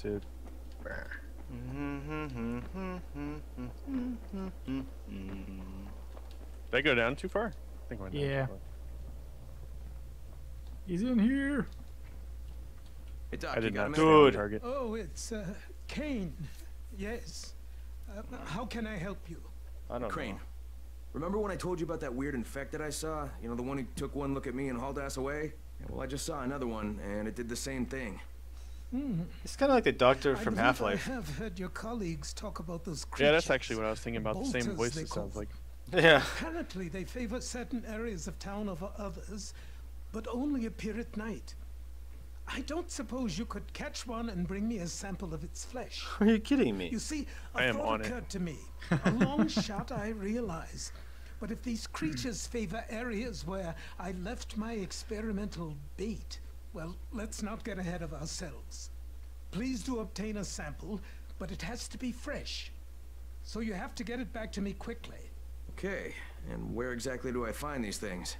Sid. Did I go down too far? I think I went down Yeah. too far. He's in here. Hey, Doc, I did not minute? stay Dude. target. Oh, it's uh, Kane. Yes. Uh, how can I help you? I don't Crane. know. Remember when I told you about that weird infected I saw? You know, the one who took one look at me and hauled ass away? Yeah, well, I just saw another one, and it did the same thing. Hmm. It's kind of like the doctor from Half-Life. I have heard your colleagues talk about those creatures. Yeah, that's actually what I was thinking about. The same Bolters, voice it sounds like. Yeah. Apparently, they favor certain areas of town over others, but only appear at night. I don't suppose you could catch one and bring me a sample of its flesh. Are you kidding me? You see, I a am thought on it. occurred to me. A long shot, I realize. But if these creatures favor areas where I left my experimental bait, well, let's not get ahead of ourselves. Please do obtain a sample, but it has to be fresh. So you have to get it back to me quickly. Okay, and where exactly do I find these things?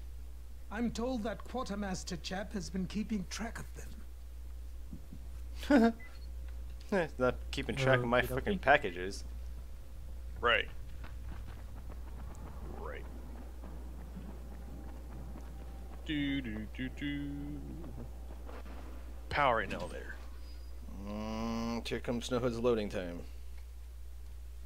I'm told that quartermaster chap has been keeping track of them. It's not keeping track of my Okey-dokey. fucking packages. Right. Right. Do do do do. Power in elevator. Mm, here comes Snow Hood's loading time.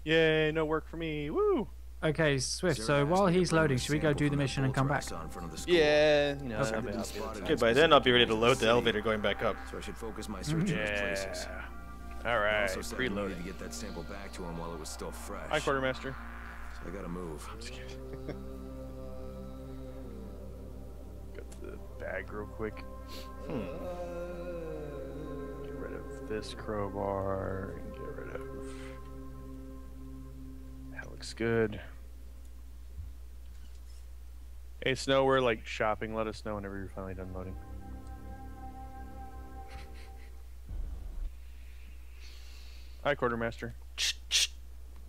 Yay! No work for me. Woo! Okay, Swift. Sarah So while he's loading, should we go do the mission and come back? saw in front of the school. Yeah, you know. Said that'd be was obvious. spotted Okay, by then I'll be ready to load the elevator going back up. So I should focus my search in those places. Yeah. All I right. also said I needed Reloading. to get that sample back to him while it was still fresh. Hi, quartermaster. So I gotta move. Go to the bag real quick. Hmm. Get rid of this crowbar and get rid of. That looks good. Hey, Snow, we're like shopping. Let us know whenever you're finally done loading. Hi, quartermaster.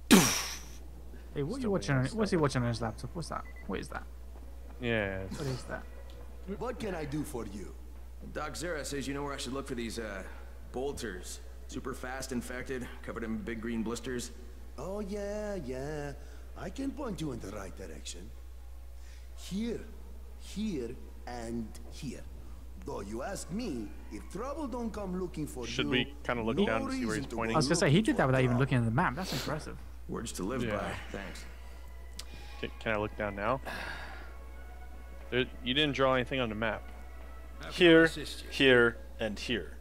Hey, what are you watching? On, what's he watching on his laptop? What's that? What is that? Yeah. What is that? What can I do for you? Doc Zere says you know where I should look for these, uh, bolters. Super fast infected, covered in big green blisters. Oh, yeah, yeah. I can point you in the right direction. Here, here, and here. Though you ask me, if trouble don't come looking for Should you, we kinda look no down to see where he's pointing? I was gonna say he did that without even looking at the map. That's impressive. Words to live Yeah. by. Thanks. Can, can I look down now? There, you didn't draw anything on the map. Here, here, and here.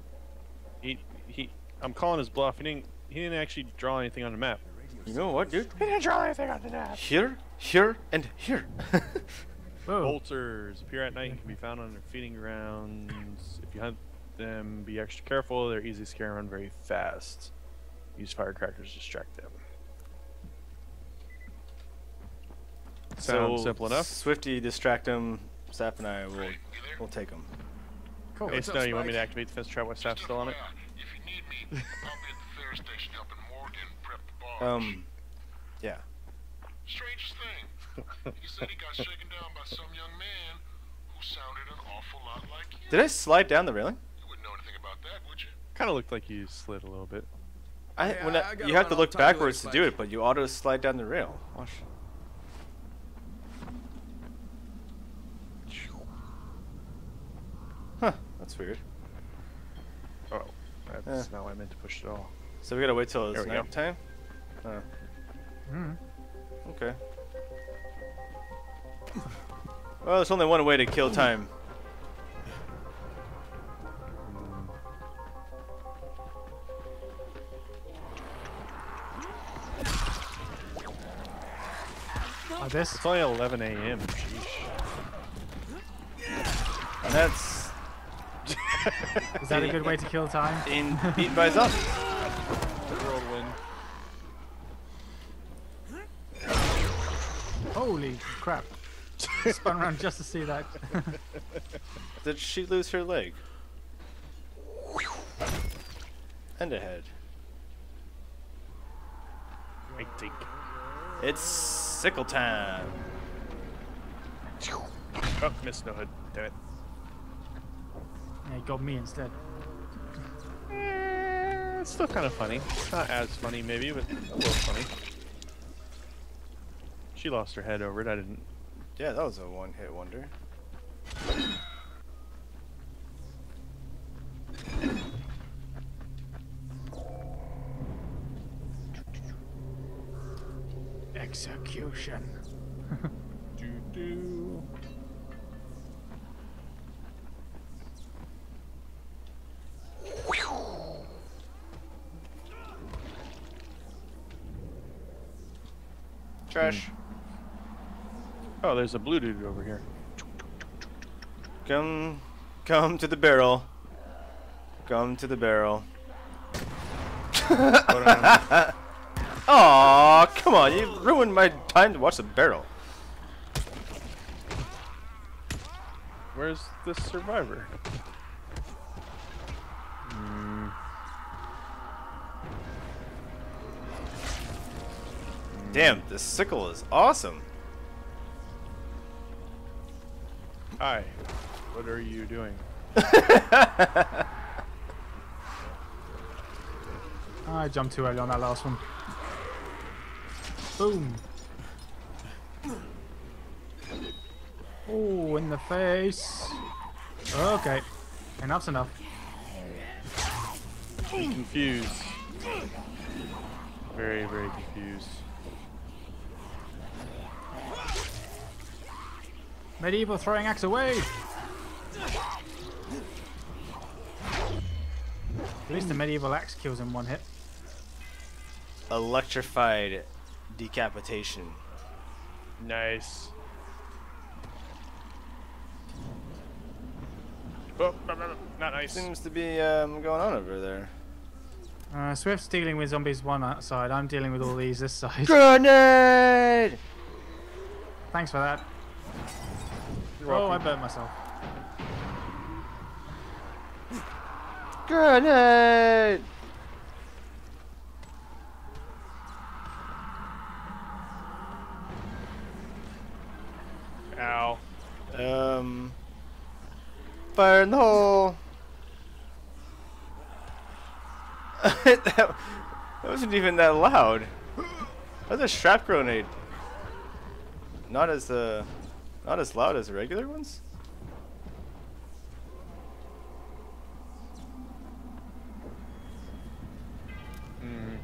He, he, I'm calling his bluff. He didn't, he didn't actually draw anything on the map. You know what, dude? He didn't draw anything on the map. Here, here, and here. Whoa. Bolters appear at night and can be found on their feeding grounds. If you hunt them, be extra careful. They're easy to scare and run very fast. Use firecrackers to distract them. Sounds simple enough. Swifty, distract him. Sap and I will will take him. Cool. Hey, Snow, you want me to activate the fence trap with staff still on it? If you need me, I'll be at the ferry station helping Morgan prep the barge. Um, yeah. Strangest thing, he said he got shaken down by some young man who sounded an awful lot like you. Did I slide down the railing? You wouldn't know anything about that, would you? Kind of looked like you slid a little bit. I, Yeah, when I, I you have to look talk to backwards to do it, but you auto slide down the rail. Watch. Huh, that's weird. Oh, that's not what I meant to push at all. So we gotta wait till it's we go. night time? Oh. Mm. Okay. Well, there's only one way to kill time. Like this. It's only 11 a.m. Sheesh. And that's Is that a good way to kill time? in beat by zombies. Whirlwind. Holy crap! Spun around just to see that. Did she lose her leg? And a head. I think. It's sickle time. Oh, missed no hood. Damn it. Yeah, he got me instead. Eh, it's still kind of funny. Not as funny, maybe, but a little funny. She lost her head over it. I didn't. Yeah, that was a one-hit wonder. Execution. Do do. Trash. Hmm. Oh, there's a blue dude over here. Come, come to the barrel. Come to the barrel. Aw, come on! You ruined my time to watch the barrel. Where's the survivor? Damn, this sickle is awesome. Hi. What are you doing? I jumped too early on that last one. Boom. Oh, in the face. Okay. Enough's enough. Confused. Very, very confused. Medieval throwing axe away. At least the medieval axe kills in one hit. Electrified decapitation. Nice. Oh, no, no, no, not nice. Seems to be um, going on over there. Uh, Swift's dealing with zombies one side. I'm dealing with all these this side. Grenade! Thanks for that. You're Oh, I welcome. burnt myself. Grenade! Ow. Um. Fire in the hole! that, that wasn't even that loud. That's a strap grenade. Not as uh, not as loud as regular ones. Mm.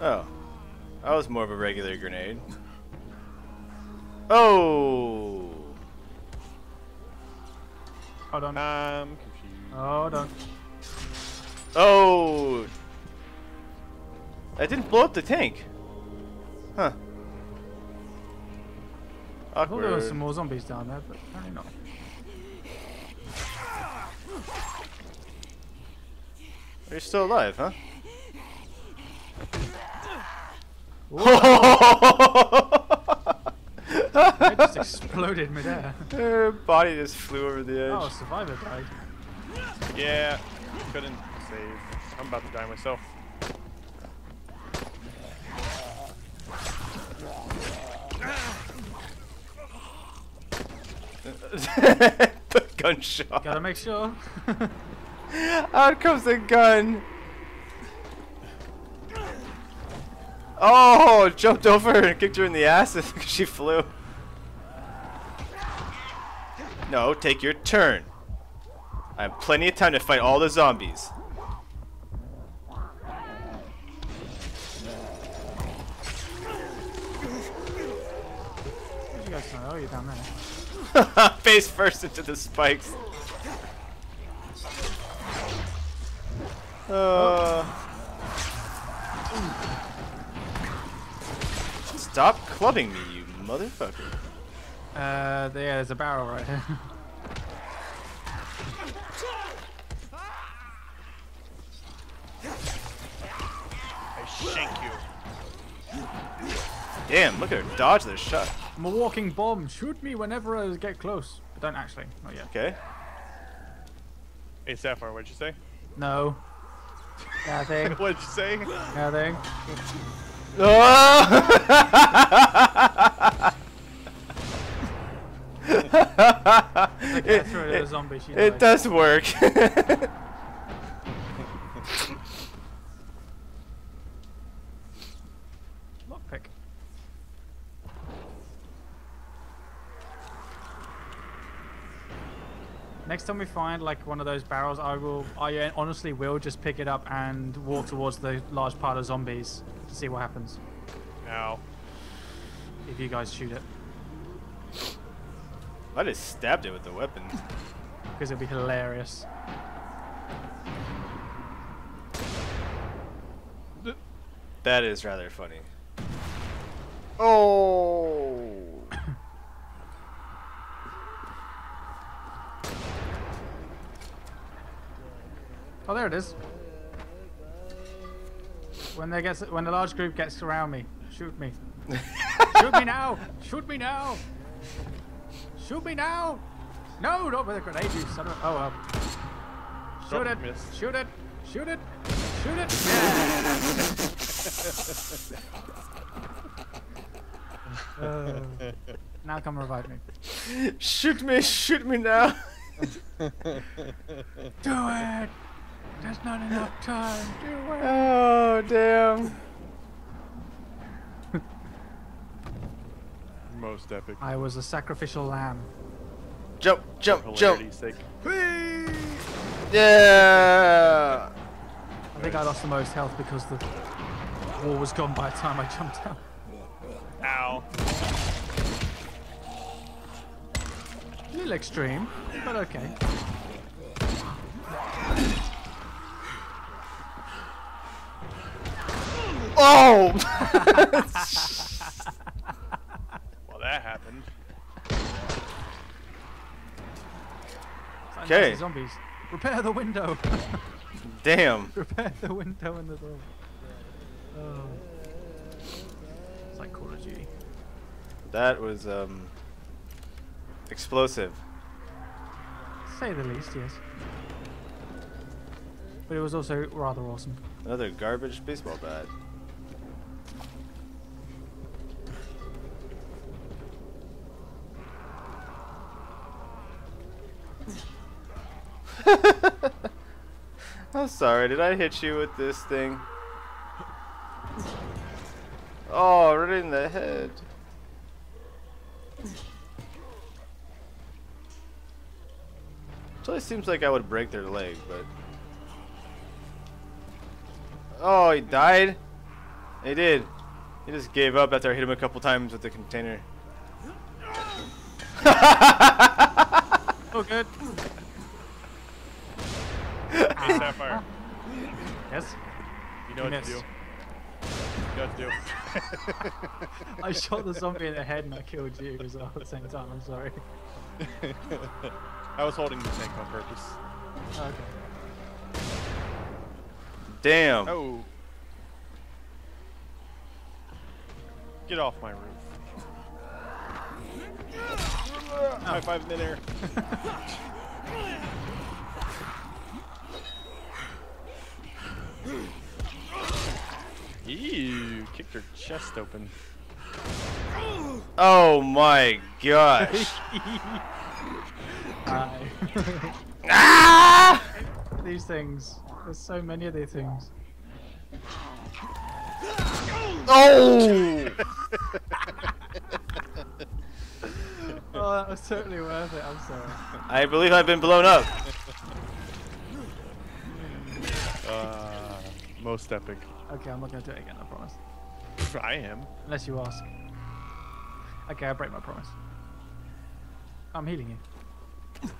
Oh, that was more of a regular grenade. Oh, Hold on. I'm confused. Hold on. oh! That didn't blow up the tank. Huh. I thought there were some more zombies down there, but apparently not. You're still alive, huh? It just exploded midair. Her body just flew over the edge. Oh, survivor died. Yeah, couldn't save. I'm about to die myself. Gunshot. Gotta make sure. Out comes the gun. Oh, jumped over her and kicked her in the ass and she flew. No, take your turn. I have plenty of time to fight all the zombies. You guys go? Oh, you're down there. Face first into the spikes. Uh, stop clubbing me, you motherfucker. Uh, there- yeah, there's a barrel right here. I shank you. Damn, look at her dodge this shot. I'm a walking bomb. Shoot me whenever I get close. But don't actually. Not yet. Okay. Hey, Sapphire, what'd you say? No. Nothing. What'd you say? Nothing. Oh! Get through to the zombie. She It does work. Next time we find like one of those barrels, I will, I uh, honestly will just pick it up and walk towards the large pile of zombies to see what happens Ow. if you guys shoot it, I just stabbed it with the weapon. because it'll be hilarious. That is rather funny. Oh. Oh, there it is. When they gets, when the large group gets around me, shoot me. shoot me now! Shoot me now! Shoot me now! No, not with a grenade, you son of a... Oh, well. Shoot it! Shoot it! Shoot it! Shoot it! Yeah! Uh, now come revive me. Shoot me, shoot me now. Do it! There's not enough time. Do it! Oh, damn. Most epic. I was a sacrificial lamb. Jump, jump, For jump. hilarity's sake. Yeah. I think I lost the most health because the wall was gone by the time I jumped out. Ow. A little extreme, but okay. Oh. Well, that happened. Okay. Zombies. Repair the window. damn. Repair the window in the door. Oh. It's like Call of Duty. That was um explosive. Say the least, yes. But it was also rather awesome. Another garbage baseball bat. I'm sorry, did I hit you with this thing? Oh, right in the head. It Totally seems like I would break their leg, but. Oh, he died? He did. He just gave up after I hit him a couple times with the container. Oh, good. Hey, Sapphire. Yes. You know what to do. Miss. You know what to do. I shot the zombie in the head and I killed you as well at the same time. I'm sorry. I was holding the tank on purpose. Okay. Damn. Oh. Get off my roof. Oh. High five in midair. Ew, kicked her chest open. Oh my gosh. Hi. ah! these things. There's so many of these things. Oh! Oh, that was totally worth it. I'm sorry. I believe I've been blown up. Uh, most epic. Okay, I'm not gonna do it again. I promise. I am. Unless you ask. Okay, I break my promise. I'm healing you.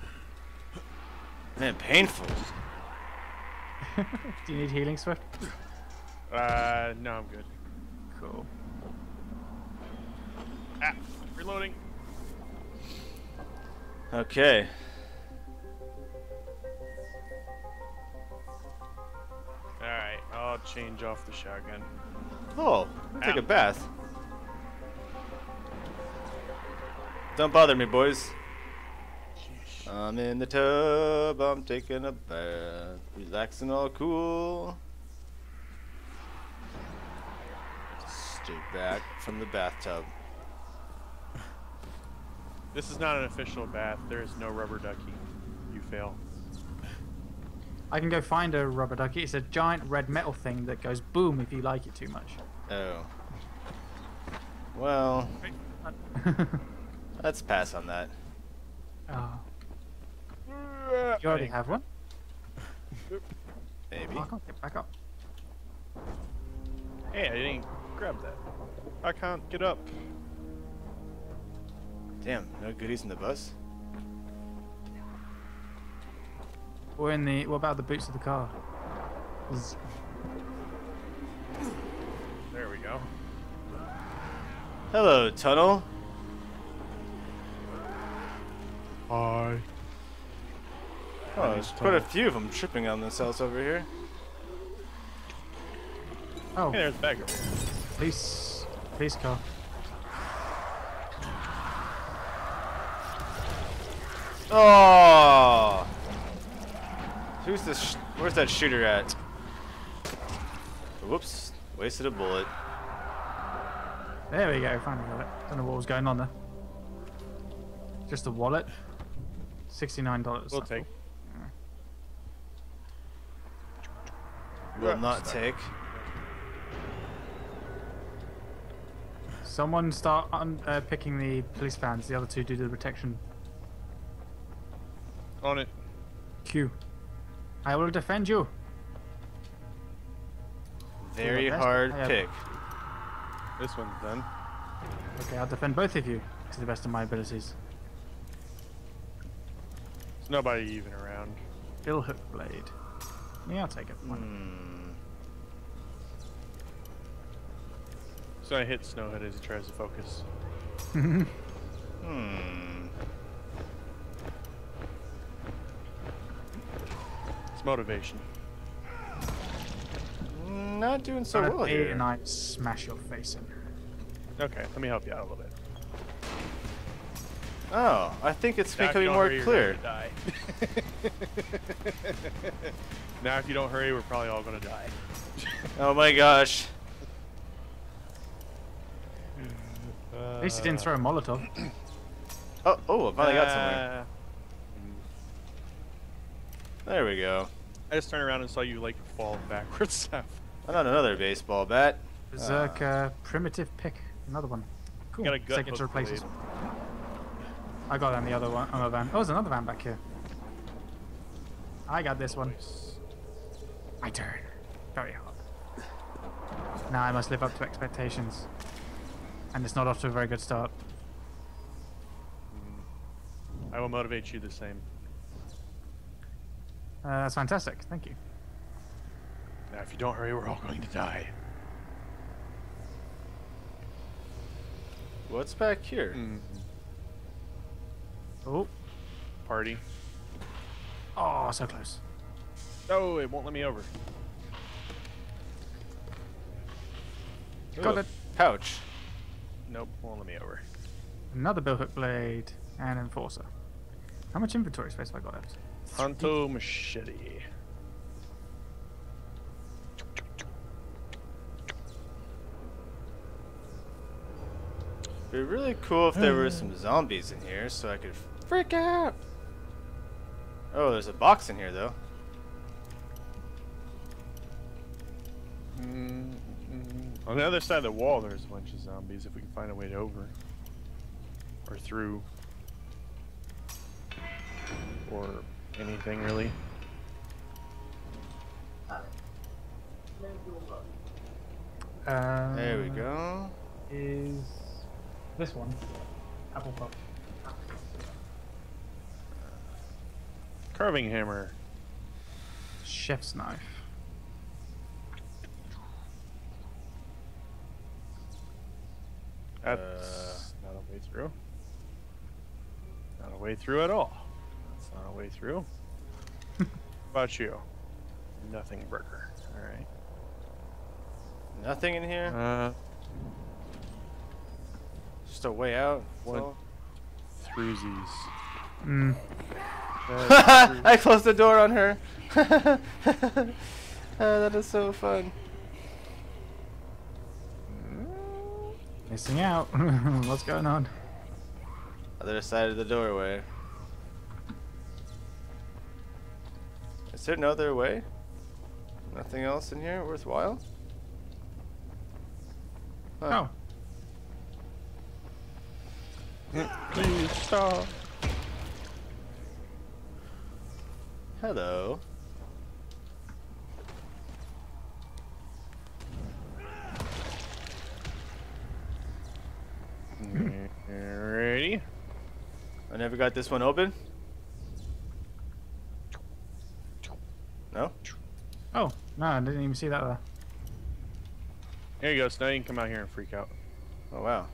Man, painful. Do you need healing, Swift? Uh, no, I'm good. Cool. Ah, reloading. Okay. Change off the shotgun. Oh, take a bath. Don't bother me, boys. I'm in the tub, I'm taking a bath, relaxing all cool. Straight back from the bathtub. This is not an official bath. There is no rubber ducky. You fail. I can go find a rubber ducky. It's a giant red metal thing that goes boom if you like it too much. Oh. Well, let's pass on that. oh, you already have one? Maybe. Oh, I can't get back up. Hey, I didn't grab that. I can't get up. Damn, no goodies in the bus? Or in the. What about the boots of the car? Z- There we go. Hello, tunnel. Hi. Oh, there's quite a few of them tripping on themselves over here. Oh, Hey, there's Beggar. police. Police car. Oh! Who's this? Sh where's that shooter at? Whoops! Wasted a bullet. There we go. Finally got it. Don't know what was going on there. Just a wallet. Sixty-nine dollars. We'll take. Will not take. Someone start un- uh, picking the police vans. The other two do the protection. On it. Q. I will defend you. Very hard I ever- pick. This one's done. Okay, I'll defend both of you to the best of my abilities. There's nobody even around. Bill Hook Blade. Yeah, I'll take it. Why not? Hmm. So I hit Snowhood as he tries to focus. Hmm. Motivation. Not doing so Gonna well be here. And I smash your face in. Okay, let me help you out a little bit. Oh, I think it's Now becoming more hurry, you're clear. die. now, if you don't hurry, we're probably all gonna die. Oh my gosh. At least he didn't throw a Molotov. Oh, oh, I finally got somewhere. Uh, There we go. I just turned around and saw you like fall backwards. I got another baseball bat. Berserk uh, primitive pick. Another one. Cool. Got a gut Take it to replace this I got it on the other one on the van. Oh, there's another van back here. I got this one. My turn. Very hard. Now I must live up to expectations. And it's not off to a very good start. I will motivate you the same. Uh, that's fantastic. Thank you. Now, if you don't hurry, we're all going to die. What's back here? Oh, Party. oh, so close. Oh, it won't let me over. Got Ooh, it. Pouch. Nope, won't let me over. Another billhook blade and enforcer. How much inventory space have I got left? Hunto machete. It'd be really cool if there were some zombies in here so I could freak out. Oh, there's a box in here though. Mm, mm. On the other side of the wall, there's a bunch of zombies. If we can find a way to over, or through, or anything really. Uh, There we go. Is this one apple pop? Carving hammer. Chef's knife. That's not a way through. Not a way through at all. That's not a way through. How about you? Nothing burger. All right. Nothing in here. Uh, Just a way out. One. so- throughsies. Mm. I closed the door on her. Oh, that is so fun. Missing out. What's going on? Other side of the doorway. Is there no other way? Nothing else in here worthwhile? Huh. Oh, Please stop. Hello. Alrighty. I never got this one open. No? oh, no, I didn't even see that there. Here you go. So now you can come out here and freak out. Oh wow.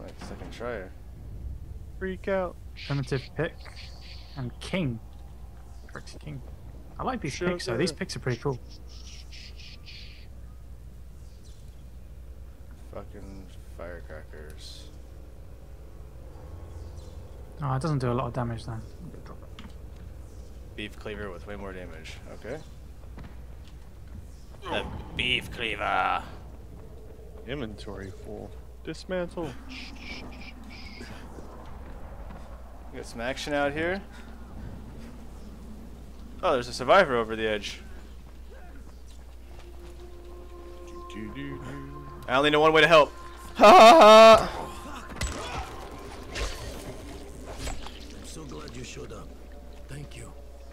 Like second tryer. Freak out. Primitive pick and king. Trixie king. I like these picks though. These picks are pretty cool. Fucking firecrackers. Oh, it doesn't do a lot of damage then. Beef cleaver with way more damage. Okay. The beef cleaver. Inventory full. Dismantle. We got some action out here. Oh, there's a survivor over the edge. I only know one way to help. Ha ha I'm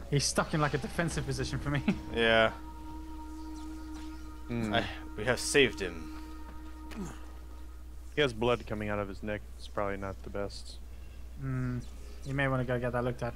He's stuck in like a defensive position for me. Yeah. Hmm. I, we have saved him. He has blood coming out of his neck. It's probably not the best. Hmm. You may want to go get that looked at.